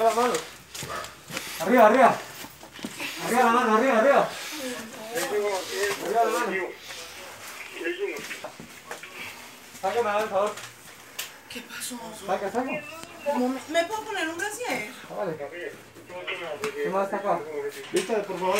Arriba la mano. Arriba, arriba. Arriba la mano, arriba, arriba. Arriba la mano. Sáqueme, por favor. ¿Qué pasó? Saca, saca. ¿Me, puedo poner un brasier? Ah, vale. ¿Qué más saca? Listo, por favor.